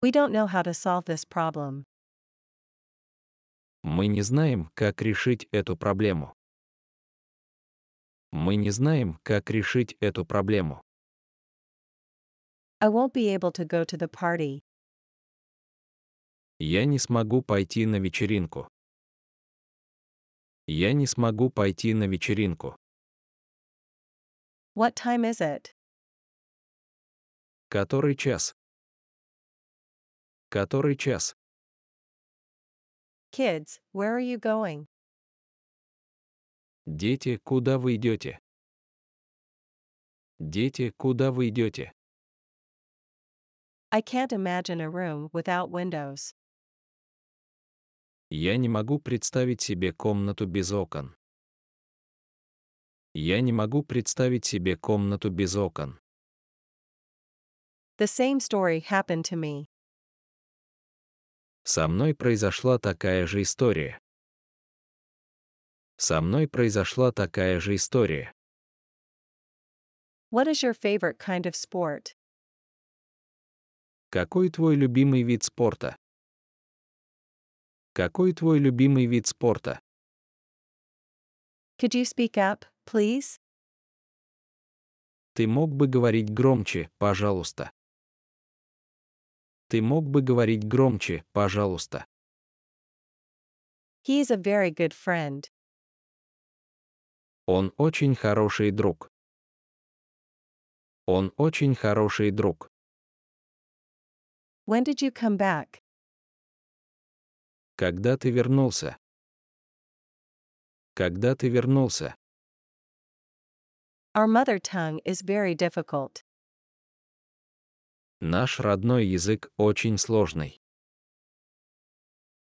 We don't know how to solve this problem. Мы не знаем, как решить эту проблему. Мы не знаем, как решить эту проблему. I won't be able to go to the party. Я не смогу пойти на вечеринку. Я не смогу пойти на вечеринку. What time is it? Который час? Который час? Kids, where are you going? Дети, куда вы идете? Дети, куда вы идете? I can't imagine a room without windows. Я не могу представить себе комнату без окон. Я не могу представить себе комнату без окон. The same story happened to me. Со мной произошла такая же история. Со мной произошла такая же история. What is your favorite kind of sport? Какой твой любимый вид спорта? Какой твой любимый вид спорта? Could you speak up, please? Ты мог бы говорить громче, пожалуйста? Ты мог бы говорить громче, пожалуйста? He is a very good friend. Он очень хороший друг. Он очень хороший друг. When did you come back? Когда ты вернулся? Когда ты вернулся? Our mother tongue is very difficult. Наш родной язык очень сложный.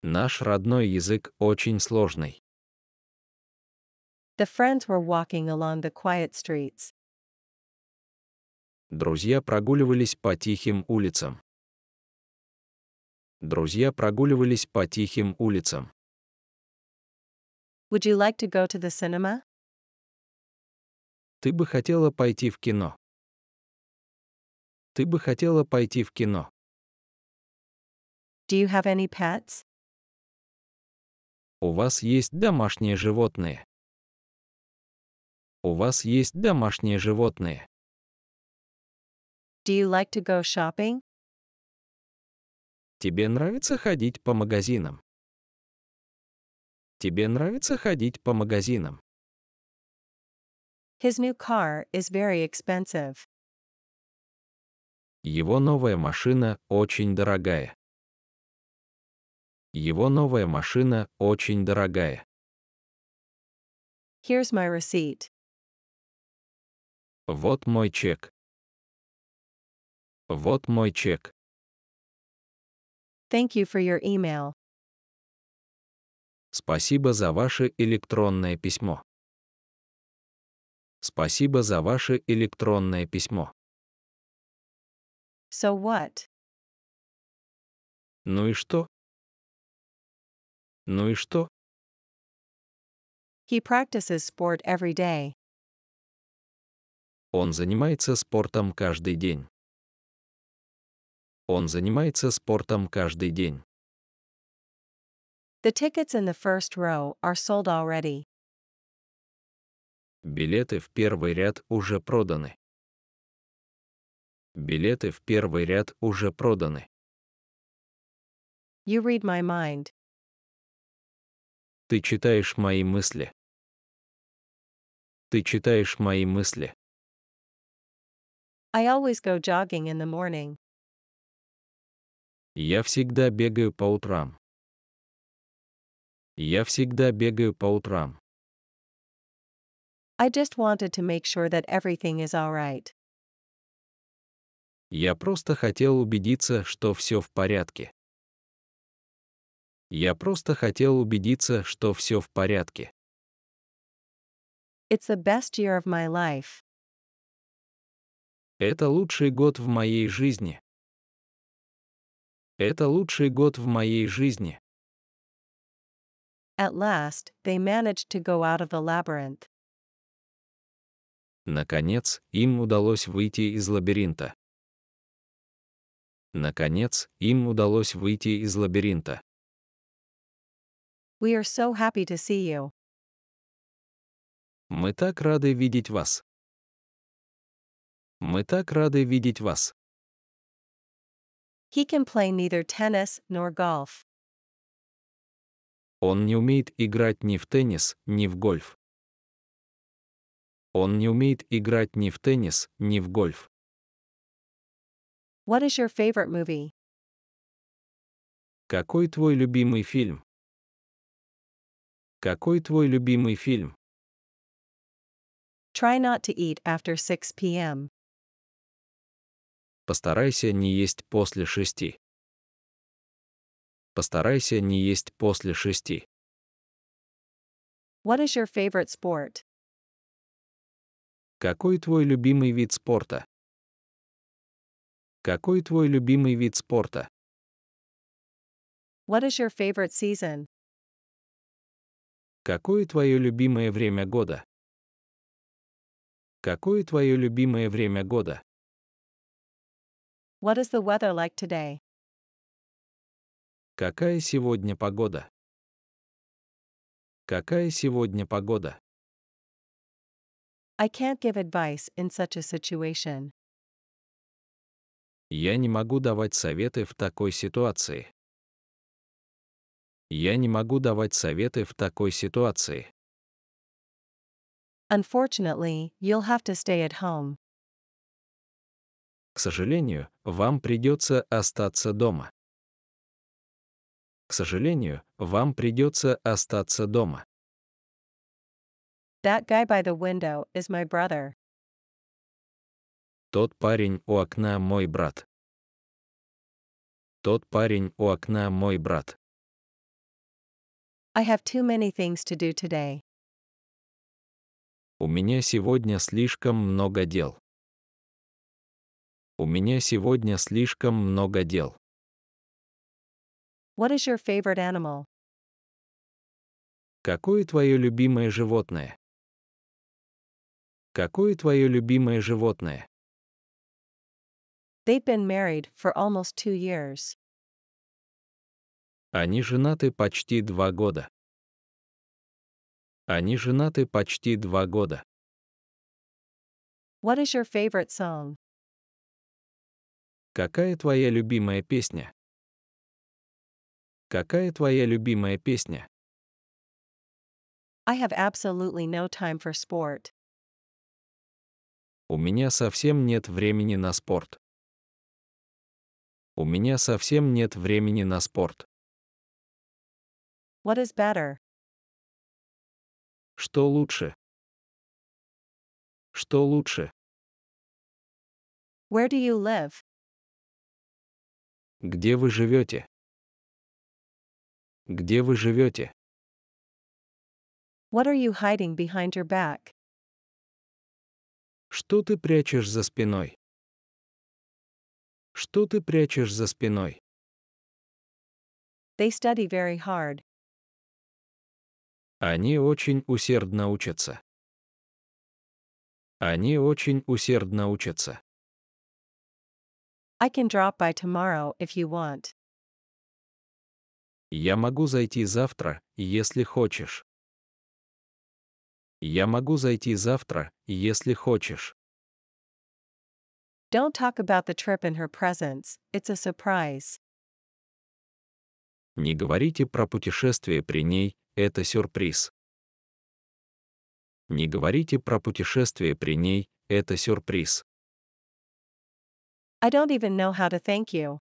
Наш родной язык очень сложный. The friends were walking along the quiet streets. Друзья прогуливались по тихим улицам. Друзья прогуливались по тихим улицам. Would you like to go to the cinema? Ты бы хотела пойти в кино. Ты бы хотела пойти в кино. Do you have any pets? У вас есть домашние животные. У вас есть домашние животные. Do you like to go shopping? Тебе нравится ходить по магазинам? Тебе нравится ходить по магазинам? His new car is very expensive. Его новая машина очень дорогая. Его новая машина очень дорогая. Here's my receipt. Вот мой чек. Вот мой чек. Thank you for your email. Спасибо за ваше электронное письмо. Спасибо за ваше электронное письмо. So what? Ну и что? Ну и что? He practices sport every day. Он занимается спортом каждый день. Он занимается спортом каждый день. The tickets in the first row are sold already. Билеты в первый ряд уже проданы. Билеты в первый ряд уже проданы. You read my mind. Ты читаешь мои мысли. Ты читаешь мои мысли. I always go jogging in the morning. Я всегда бегаю по утрам. Я всегда бегаю по утрам. I just wanted to make sure that everything is alright. Я просто хотел убедиться, что все в порядке. Я просто хотел убедиться, что все в порядке. It's the best year of my life. Это лучший год в моей жизни. Это лучший год в моей жизни. At last, they managed to go out of the labyrinth. Наконец, им удалось выйти из лабиринта. Наконец, им удалось выйти из лабиринта. We are so happy to see you. Мы так рады видеть вас. Мы так рады видеть вас. He can play neither tennis nor golf. Он не умеет играть ни в теннис, ни в гольф. Он не умеет играть ни в теннис, ни в гольф. What is your favorite movie? Какой твой любимый фильм? Какой твой любимый фильм? Try not to eat after 6 p.m. Постарайся не есть после шести. Постарайся не есть после шести. What is your favorite sport? Какой твой любимый вид спорта? Какой твой любимый вид спорта? What is your favorite season? Какое твое любимое время года? Какое твое любимое время года? What is the weather like today? Какая сегодня погода? Какая сегодня погода? I can't give advice in such a situation. Я не могу давать советы в такой ситуации. Я не могу давать советы в такой ситуации. Unfortunately, you'll have to stay at home. К сожалению, вам придется остаться дома. К сожалению, вам придется остаться дома. That guy by the window is my brother. Тот парень у окна мой брат. Тот парень у окна мой брат. I have too many things to do today. У меня сегодня слишком много дел. У меня сегодня слишком много дел. What is your favorite animal? Какое твое любимое животное? Какое твое любимое животное? They've been married for almost two years. Они женаты почти два года. Они женаты почти два года. What is your favorite song? Какая твоя любимая песня? Какая твоя любимая песня? I have absolutely no time for sport. У меня совсем нет времени на спорт. У меня совсем нет времени на спорт. What is better? Что лучше? Что лучше? Where do you live? Где вы живете? Где вы живете? What are you hiding behind your back? Что ты прячешь за спиной? Что ты прячешь за спиной? They study very hard. Они очень усердно учатся. Они очень усердно учатся. I can drop by tomorrow if you want. Я могу зайти завтра, если хочешь. Я могу зайти завтра, если хочешь. Don't talk about the trip in her presence, it's a surprise. Не говорите про путешествие при ней, это сюрприз. Не говорите про путешествие при ней, это сюрприз. I don't even know how to thank you.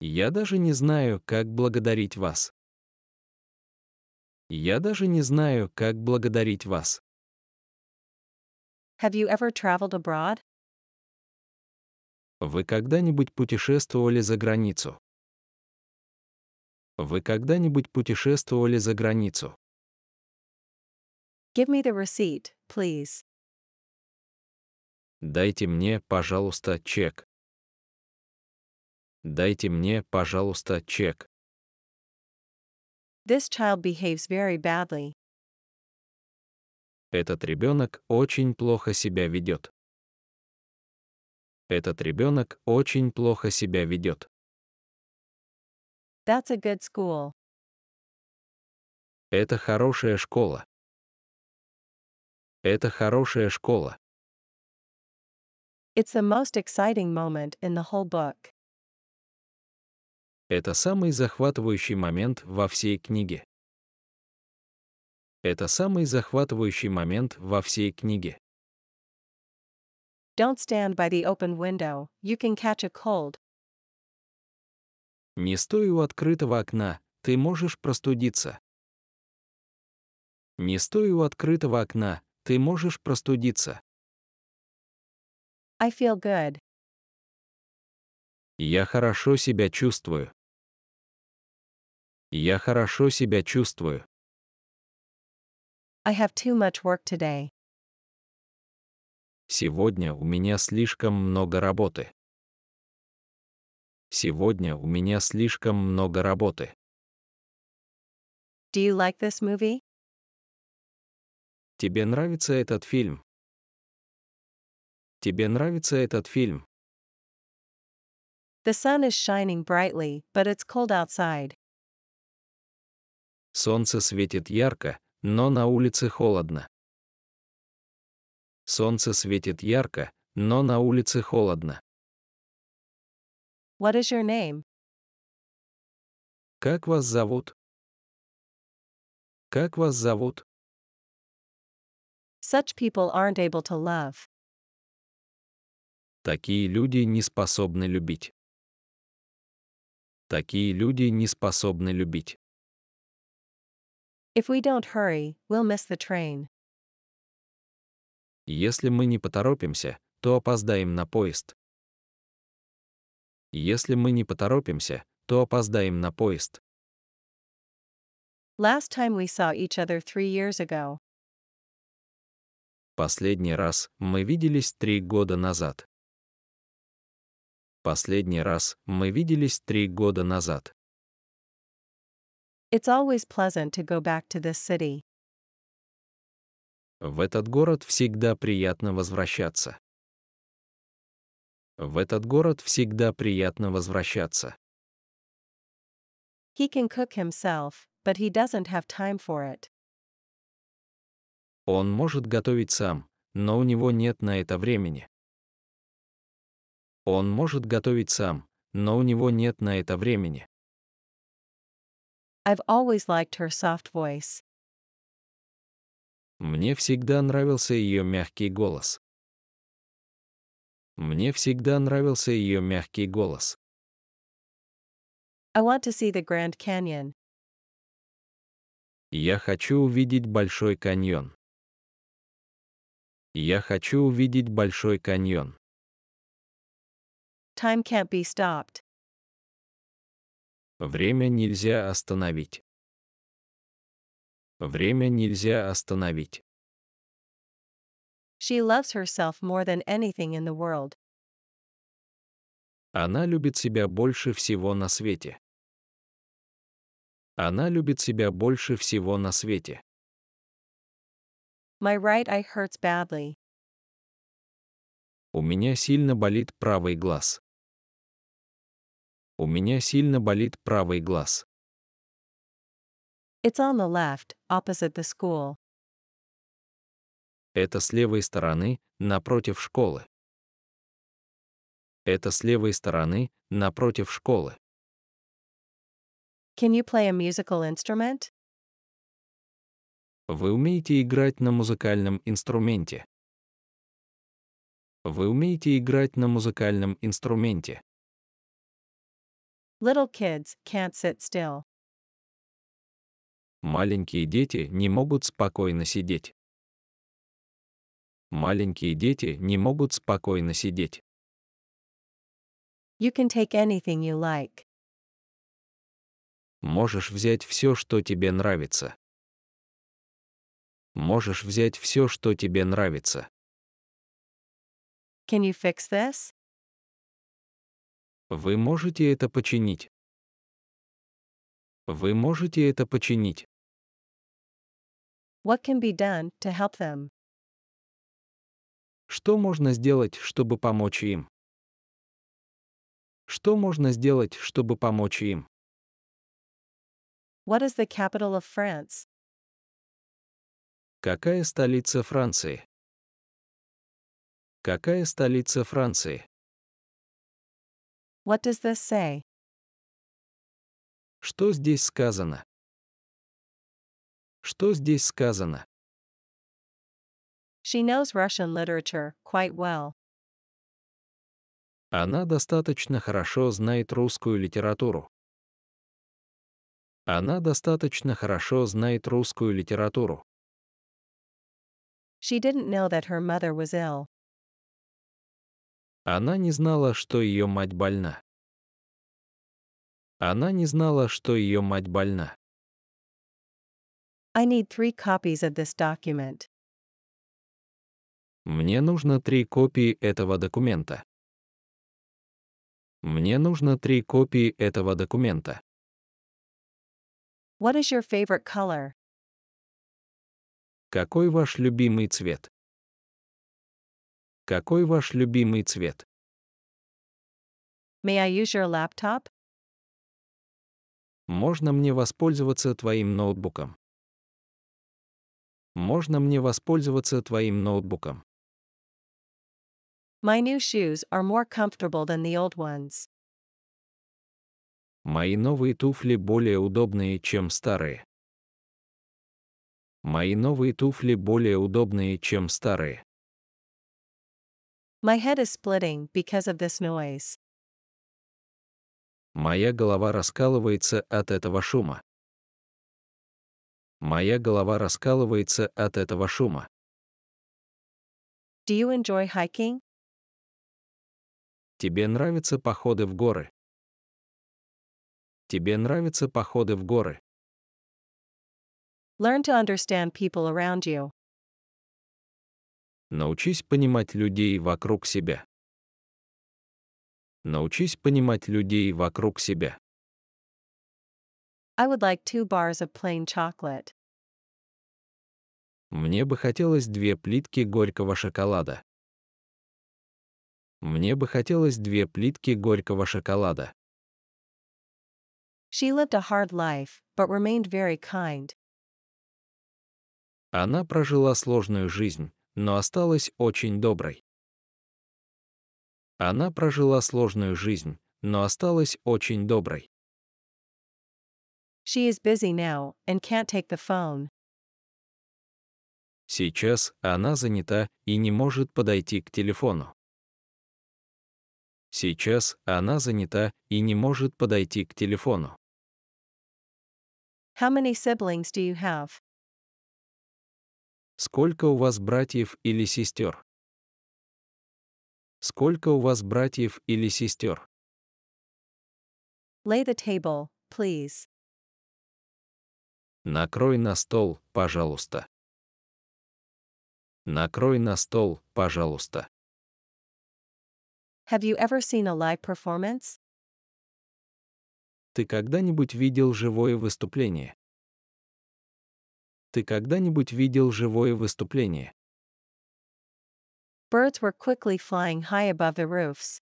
Я даже не знаю, как благодарить вас. Я даже не знаю, как благодарить вас. Have you ever traveled abroad? Вы когда-нибудь путешествовали за границу? Вы когда-нибудь путешествовали за границу? Give me the receipt, please. Дайте мне, пожалуйста, чек. Дайте мне, пожалуйста, чек. This child behaves very badly. Этот ребенок очень плохо себя ведет. Этот ребенок очень плохо себя ведет. That's a good school. Это хорошая школа. Это хорошая школа. It's the most exciting moment in the whole book. Это самый захватывающий момент во всей книге. Это самый захватывающий момент во всей книге. Don't stand by the open window, you can catch a cold. Не стой у открытого окна, ты можешь простудиться. Не стой у открытого окна, ты можешь простудиться. I feel good. Я хорошо себя чувствую. Я хорошо себя чувствую. I have too much work today. Сегодня у меня слишком много работы. Сегодня у меня слишком много работы. Do you like this movie? Тебе нравится этот фильм? Тебе нравится этот фильм? The sun is shining brightly, but it's cold outside. Солнце светит ярко, но на улице холодно. Солнце светит ярко, но на улице холодно. What is your name? Как вас зовут? Как вас зовут? Such people aren't able to love. Такие люди не способны любить. Такие люди не способны любить. If we don't hurry, we'll miss the train. Если мы не поторопимся, то опоздаем на поезд. Если мы не поторопимся, то опоздаем на поезд. Last time we saw each other three years ago. Последний раз мы виделись три года назад. Последний раз мы виделись три года назад. It's always pleasant to go back to this city. В этот город всегда приятно возвращаться. В этот город всегда приятно возвращаться. He can cook himself, but he doesn't have time for it. Он может готовить сам, но у него нет на это времени. Он может готовить сам, но у него нет на это времени. I've always liked her soft voice. Мне всегда нравился ее мягкий голос. Мне всегда нравился ее мягкий голос. I want to see the Grand Canyon. Я хочу увидеть Большой каньон. Я хочу увидеть Большой каньон. Time can't be stopped. Время нельзя остановить. Время нельзя остановить. She loves herself more than anything in the world. Она любит себя больше всего на свете. Она любит себя больше всего на свете. My right eye hurts badly. У меня сильно болит правый глаз. У меня сильно болит правый глаз. It's on the left, opposite the school. Это с левой стороны, напротив школы. Это с левой стороны, напротив школы. Can you play a musical instrument? Вы умеете играть на музыкальном инструменте. Вы умеете играть на музыкальном инструменте. Little kids can't sit still. Маленькие дети не могут спокойно сидеть. Маленькие дети не могут спокойно сидеть. You can take anything you like. Можешь взять все, что тебе нравится. Можешь взять все, что тебе нравится. Can you fix this? Вы можете это починить. Вы можете это починить. What can be done to help them? Что можно сделать, чтобы помочь им? Что можно сделать, чтобы помочь им? What is the capital of France? Какая столица Франции? Какая столица Франции? What does this say? Что здесь сказано? Что здесь сказано? She knows Russian literature quite well. Она достаточно хорошо знает русскую литературу. Она достаточно хорошо знает русскую литературу. She didn't know that her mother was ill. Она не знала, что ее мать больна. Она не знала, что ее мать больна. I need three copies of this document. Мне нужно три копии этого документа. Мне нужно три копии этого документа. What is your favorite color? Какой ваш любимый цвет? Какой ваш любимый цвет? May I use your laptop? Можно мне воспользоваться твоим ноутбуком? Можно мне воспользоваться твоим ноутбуком? My new shoes are more comfortable than the old ones. Мои новые туфли более удобные, чем старые. Мои новые туфли более удобные, чем старые. My head is splitting because of this noise. Моя голова раскалывается от этого шума. Моя голова раскалывается от этого шума. Do you enjoy hiking? Тебе нравятся походы в горы? Тебе нравятся походы в горы? Learn to understand people around you. Научись понимать людей вокруг себя. Научись понимать людей вокруг себя. I would like two bars of plain chocolate. Мне бы хотелось две плитки горького шоколада. Мне бы хотелось две плитки горького шоколада. She lived a hard life, but remained very kind. Она прожила сложную жизнь, но осталась очень доброй. Она прожила сложную жизнь, но осталась очень доброй. She is busy now and can't take the phone. Сейчас она занята и не может подойти к телефону. Сейчас она занята и не может подойти к телефону. How many siblings do you have? Сколько у вас братьев или сестер? Сколько у вас братьев или сестер? Lay the table, please. Накрой на стол, пожалуйста. Накрой на стол, пожалуйста. Have you ever seen a live performance? Ты когда-нибудь видел живое выступление? Ты когда-нибудь видел живое выступление? Birds were quickly flying high above the roofs.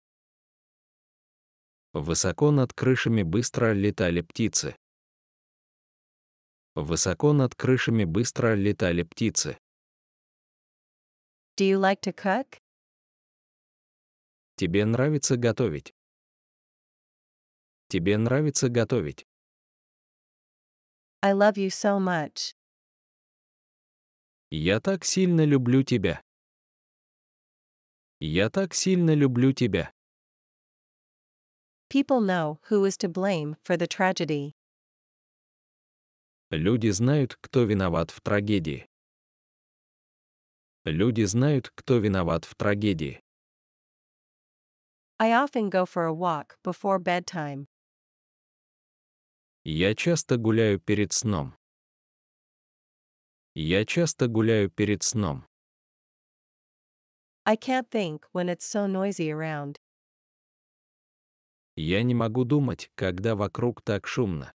Высоко над крышами быстро летали птицы. Высоко над крышами быстро летали птицы. Do you like to cook? Тебе нравится готовить? Тебе нравится готовить? I love you so much. Я так сильно люблю тебя. Я так сильно люблю тебя. People know who is to blame for the tragedy. Люди знают, кто виноват в трагедии. Люди знают, кто виноват в трагедии. I often go for a walk before bedtime. Я часто гуляю перед сном. Я часто гуляю перед сном. I can't think when it's so noisy around. Я не могу думать, когда вокруг так шумно.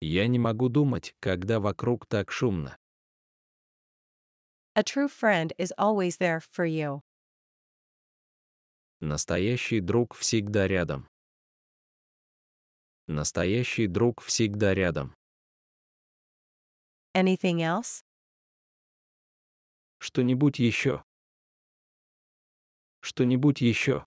Я не могу думать, когда вокруг так шумно. A true friend is always there for you. Настоящий друг всегда рядом. Настоящий друг всегда рядом. Anything else? Что-нибудь еще. Что-нибудь еще.